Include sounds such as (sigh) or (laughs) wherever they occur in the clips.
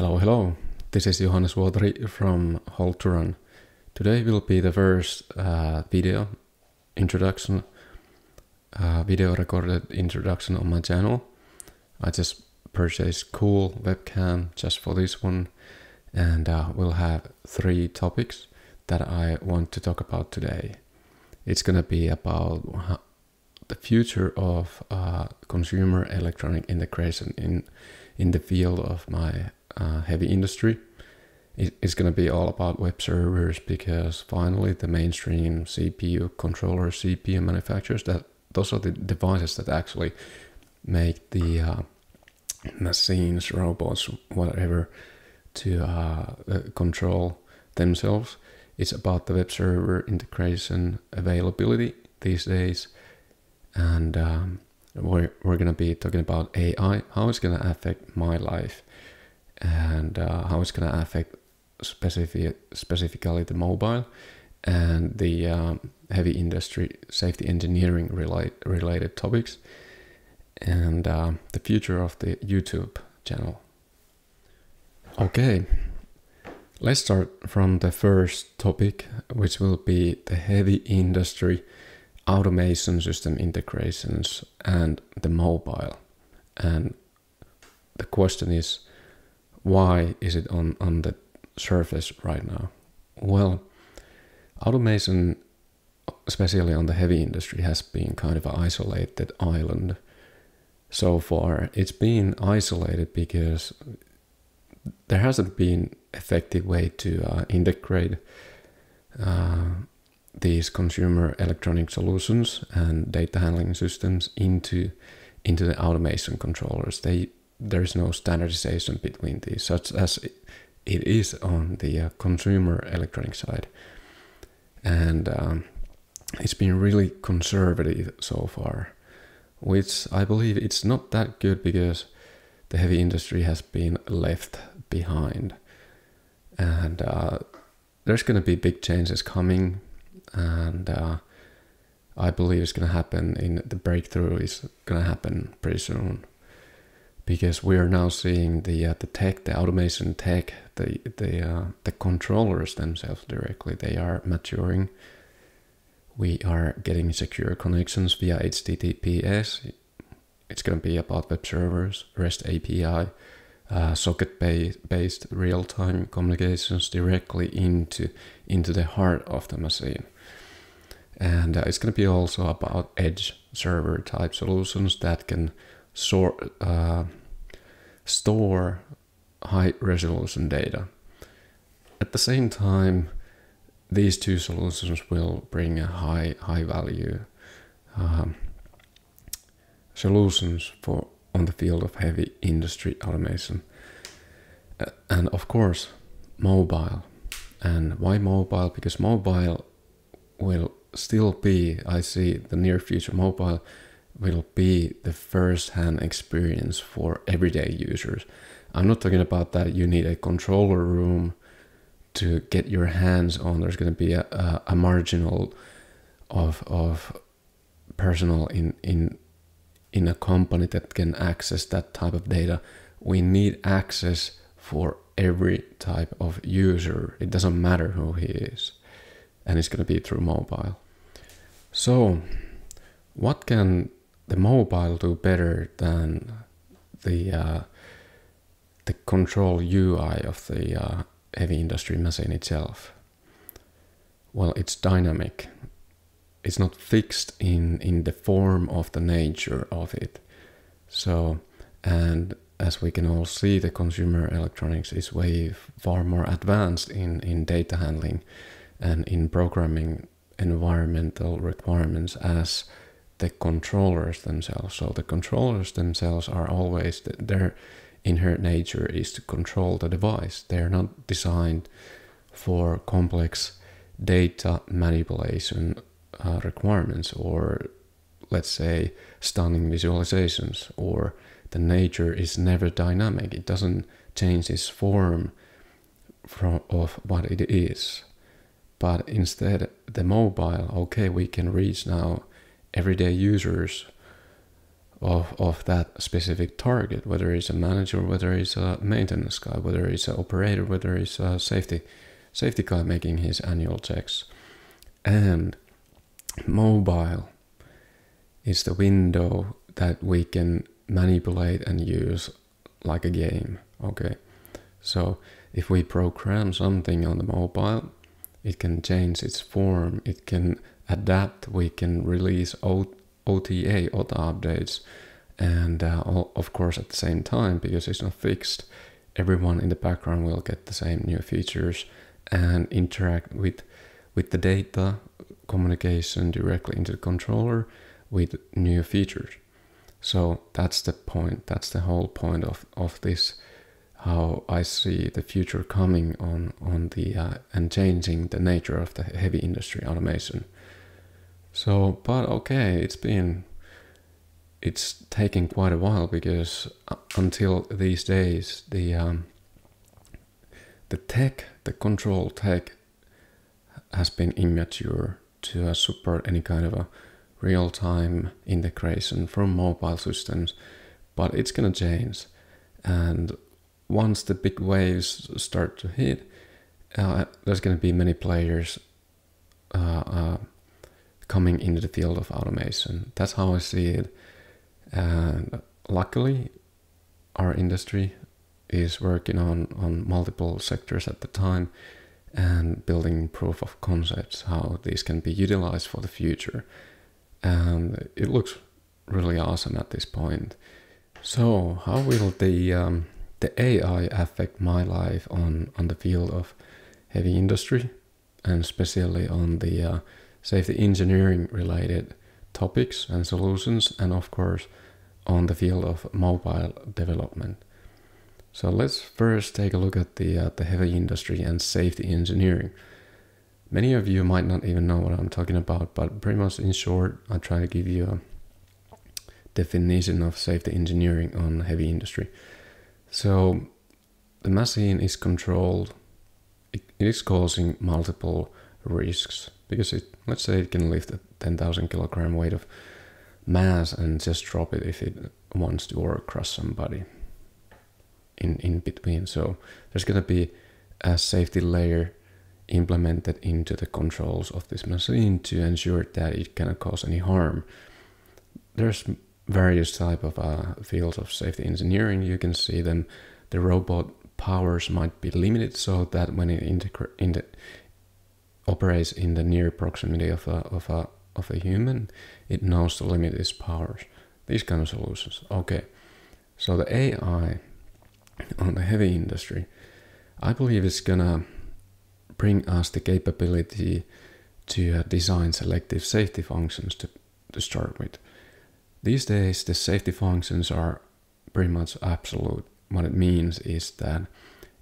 Hello, hello. This is Johannes Vuotari from Run. Today will be the first uh, video introduction, uh, video recorded introduction on my channel. I just purchased cool webcam just for this one, and uh, we'll have three topics that I want to talk about today. It's gonna be about the future of uh, consumer electronic integration in in the field of my uh, heavy industry. is going to be all about web servers because finally the mainstream CPU controller, CPU manufacturers, that those are the devices that actually make the uh, machines, robots, whatever, to uh, uh, control themselves. It's about the web server integration availability these days, and um, we're, we're going to be talking about AI, how it's going to affect my life and uh, how it's going to affect specific, specifically the mobile and the um, heavy industry safety engineering relate, related topics and uh, the future of the YouTube channel. Okay, let's start from the first topic, which will be the heavy industry automation system integrations and the mobile. And the question is, why is it on, on the surface right now? Well, automation, especially on the heavy industry, has been kind of an isolated island so far. It's been isolated because there hasn't been effective way to uh, integrate uh, these consumer electronic solutions and data handling systems into into the automation controllers. They there is no standardization between these, such as it is on the uh, consumer electronic side, and um, it's been really conservative so far, which I believe it's not that good because the heavy industry has been left behind, and uh, there's going to be big changes coming. And uh, I believe it's gonna happen. In the breakthrough is gonna happen pretty soon, because we are now seeing the uh, the tech, the automation tech, the the uh, the controllers themselves directly. They are maturing. We are getting secure connections via HTTPS. It's gonna be about web servers, REST API. Uh, socket based real time communications directly into into the heart of the machine and uh, it's going to be also about edge server type solutions that can sort uh, store high resolution data. At the same time these two solutions will bring a high high value um, solutions for on the field of heavy industry automation. Uh, and of course mobile. And why mobile? Because mobile will still be, I see the near future. Mobile will be the first hand experience for everyday users. I'm not talking about that you need a controller room to get your hands on. There's going to be a, a, a marginal of, of personal in, in, in a company that can access that type of data. We need access for every type of user. It doesn't matter who he is and it's going to be through mobile. So, what can the mobile do better than the uh, the control UI of the uh, heavy industry machine itself? Well, it's dynamic. It's not fixed in in the form of the nature of it. So, and as we can all see, the consumer electronics is way far more advanced in in data handling and in programming environmental requirements as the controllers themselves. So the controllers themselves are always their inherent nature is to control the device. They are not designed for complex data manipulation uh, requirements or let's say stunning visualizations or the nature is never dynamic. It doesn't change its form from of what it is but instead the mobile okay we can reach now everyday users of, of that specific target, whether it's a manager, whether it's a maintenance guy, whether it's an operator, whether it's a safety safety guy making his annual checks. And mobile is the window that we can manipulate and use like a game. Okay. So if we program something on the mobile, it can change its form, it can adapt, we can release OTA, auto updates, and uh, of course at the same time, because it's not fixed, everyone in the background will get the same new features and interact with with the data communication directly into the controller with new features. So that's the point. That's the whole point of, of this. How I see the future coming on on the uh, and changing the nature of the heavy industry automation. So, but okay, it's been it's taking quite a while because uh, until these days the um, the tech, the control tech, has been immature to uh, support any kind of a real-time integration from mobile systems, but it's gonna change. And once the big waves start to hit, uh, there's gonna be many players uh, uh, coming into the field of automation. That's how I see it. And luckily, our industry is working on, on multiple sectors at the time and building proof of concepts how these can be utilized for the future and it looks really awesome at this point. So, how will the um, the AI affect my life on on the field of heavy industry, and especially on the uh, safety engineering related topics and solutions, and of course on the field of mobile development. So let's first take a look at the uh, the heavy industry and safety engineering. Many of you might not even know what I'm talking about, but pretty much in short, I try to give you a definition of safety engineering on heavy industry. So the machine is controlled, it, is causing multiple risks because it, let's say it can lift a 10,000 kilogram weight of mass and just drop it if it wants to or crush somebody in, in between. So there's going to be a safety layer implemented into the controls of this machine to ensure that it cannot cause any harm. There's various type of uh, fields of safety engineering. You can see them. The robot powers might be limited so that when it in the, operates in the near proximity of a, of a of a human, it knows to limit its powers. These kind of solutions. Okay, so the AI on the heavy industry, I believe it's gonna bring us the capability to uh, design selective safety functions to, to start with. These days, the safety functions are pretty much absolute. What it means is that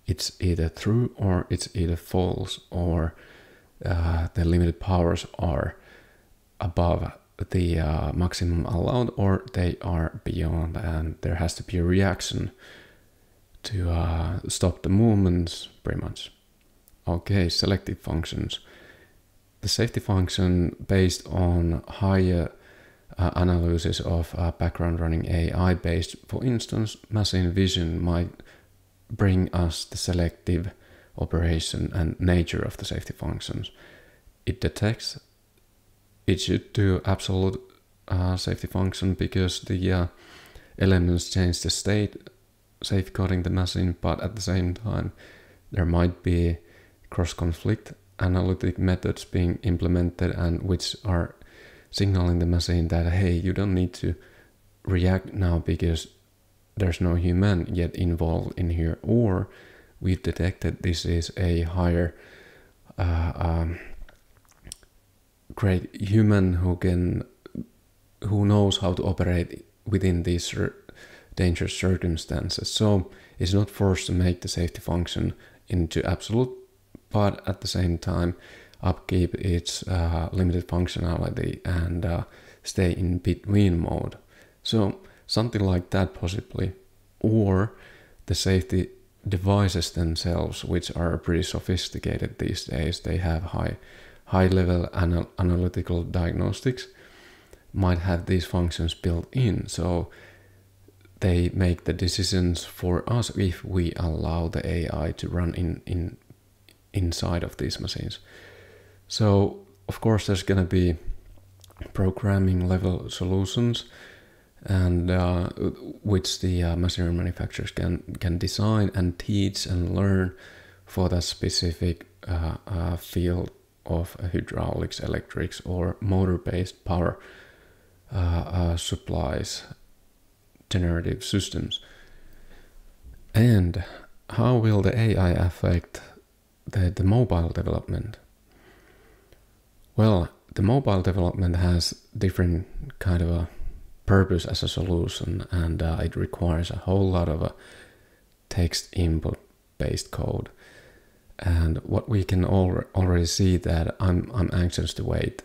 it's either true or it's either false, or uh, the limited powers are above the uh, maximum allowed or they are beyond, and there has to be a reaction to uh, stop the movements, pretty much. Okay, selective functions. The safety function based on higher uh, analysis of uh, background running AI based, for instance, machine vision might bring us the selective operation and nature of the safety functions. It detects, it should do absolute uh, safety function because the uh, elements change the state, safeguarding the machine, but at the same time, there might be cross-conflict analytic methods being implemented and which are signaling the machine that hey you don't need to react now because there's no human yet involved in here. Or we've detected this is a higher uh, um, great human who can who knows how to operate within these dangerous circumstances. So it's not forced to make the safety function into absolute but at the same time upkeep its uh, limited functionality and uh, stay in between mode. So something like that possibly, or the safety devices themselves, which are pretty sophisticated these days. They have high high level anal- analytical diagnostics. might have these functions built in. So they make the decisions for us if we allow the AI to run in, in inside of these machines. So of course there's gonna be programming level solutions and uh, which the uh, machinery manufacturers can can design and teach and learn for that specific uh, uh field of hydraulics, electrics, or motor-based power uh, uh, supplies, generative systems. And how will the AI affect the, the mobile development? Well, the mobile development has different kind of a purpose as a solution, and uh, it requires a whole lot of a text input based code. And what we can al- already see that I'm I'm anxious to wait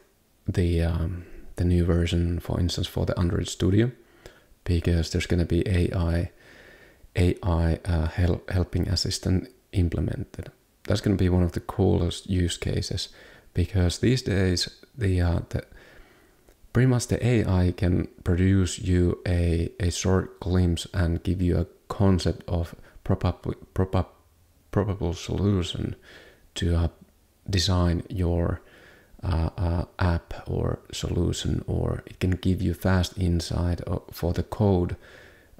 the um, the new version, for instance, for the Android Studio, because there's going to be AI AI uh, help, helping assistant implemented. That's going to be one of the coolest use cases because these days the uh, the pretty much the AI can produce you a, a short glimpse and give you a concept of probable, probable, probable solution to uh, design your uh, uh, app or solution, or it can give you fast insight for the code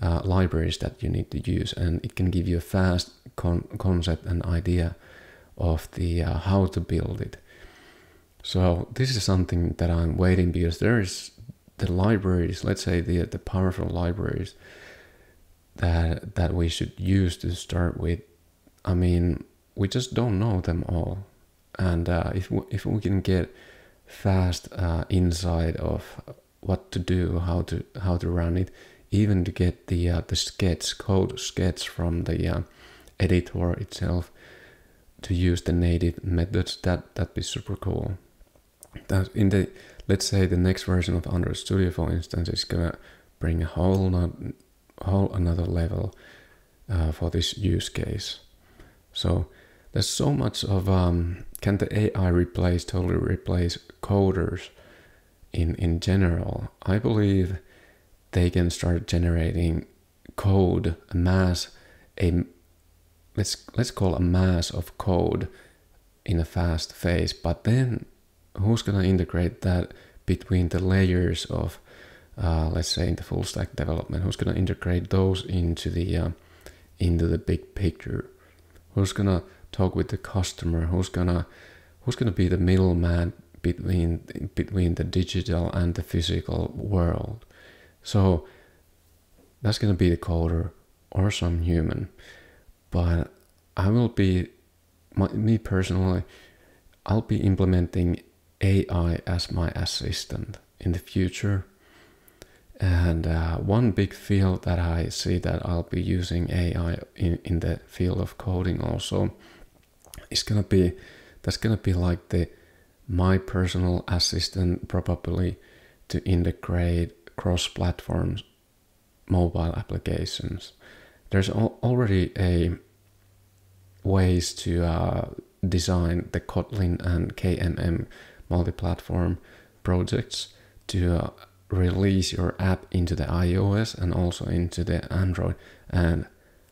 uh, libraries that you need to use, and it can give you a fast con- concept and idea of the uh, how to build it. So this is something that I'm waiting because there is the libraries, let's say the the powerful libraries that that we should use to start with. I mean, we just don't know them all, and uh, if we, if we can get fast uh, insight of what to do, how to how to run it, even to get the uh, the sketch code sketch from the uh, editor itself to use the native methods, that that'd be super cool that in the let's say the next version of Android Studio, for instance, is gonna bring a whole not whole another level uh, for this use case. So there's so much of um, can the AI replace totally replace coders in in general? I believe they can start generating code, a mass, a let's let's call a mass of code in a fast phase, but then who's going to integrate that between the layers of uh, let's say in the full stack development? Who's going to integrate those into the uh, into the big picture? Who's going to talk with the customer? Who's going to who's to be the middleman between between the digital and the physical world? So that's going to be the coder or some human. But i will be my, me personally i'll be implementing AI as my assistant in the future. And uh, one big field that I see that I'll be using AI in, in the field of coding also is gonna be that's gonna be like the my personal assistant probably to integrate cross-platforms mobile applications. There's al- already a ways to uh, design the Kotlin and KMM multi-platform projects to uh, release your app into the iOS and also into the Android. And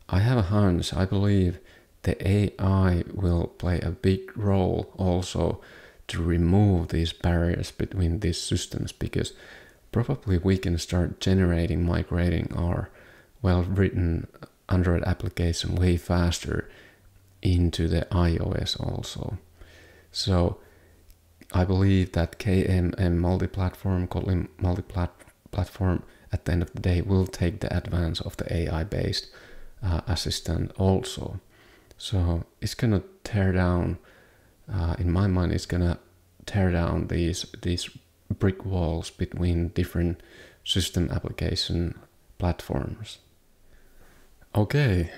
I have a hunch, I believe the AI will play a big role also to remove these barriers between these systems because probably we can start generating, migrating our well written Android application way faster into the iOS also. So I believe that KMM multi-platform, Kotlin multi-platform, at the end of the day will take the advance of the AI-based uh, assistant also. So it's gonna tear down. Uh, in my mind, it's gonna tear down these these brick walls between different system application platforms. Okay,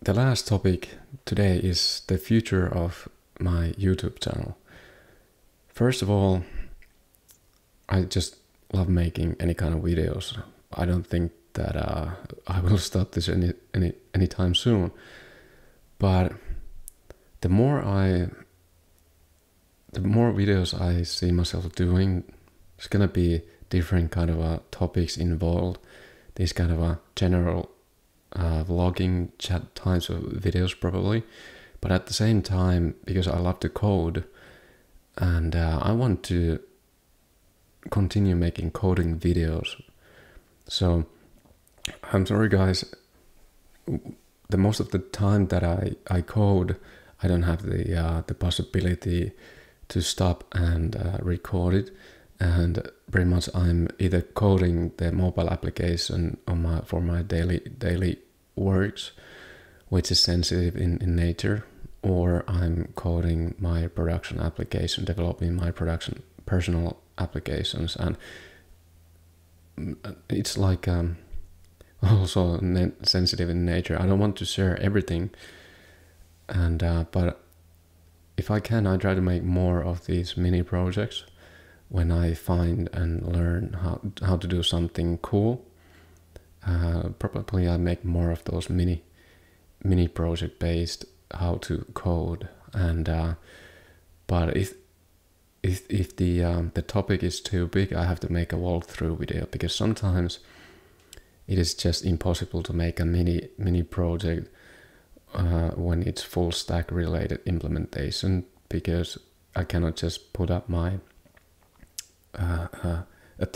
the last topic today is the future of my YouTube channel. First of all, I just love making any kind of videos. I don't think that uh, I will (laughs) stop this any any anytime soon. But the more I, the more videos I see myself doing, it's gonna be different kind of uh, topics involved. These kind of a general uh, vlogging chat types of videos probably, but at the same time because I love to code, and uh, I want to continue making coding videos. So I'm sorry, guys. The most of the time that I, I code, I don't have the uh, the possibility to stop and uh, record it, and pretty much I'm either coding the mobile application on my for my daily daily works, which is sensitive in, in nature, or I'm coding my production application, developing my production personal applications, and it's like um, (laughs) also sensitive in nature. I don't want to share everything, and uh, but if I can, I try to make more of these mini projects when I find and learn how how to do something cool. Uh, probably I make more of those mini mini project based how to code and uh, but if if if the um, the topic is too big, I have to make a walkthrough video because sometimes it is just impossible to make a mini mini project uh, when it's full stack related implementation because I cannot just put up my uh, uh, a,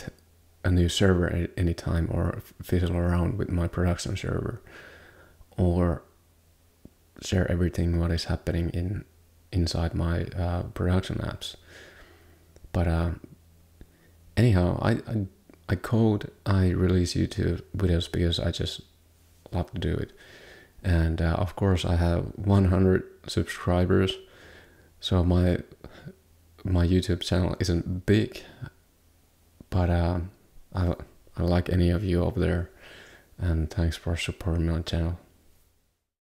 a new server at any time or fiddle around with my production server or share everything what is happening in inside my uh, production apps but uh, anyhow, I, I I code, I release YouTube videos because I just love to do it. And uh, of course, I have 100 subscribers, so my my YouTube channel isn't big, but uh, I I like any of you over there, and thanks for supporting my channel.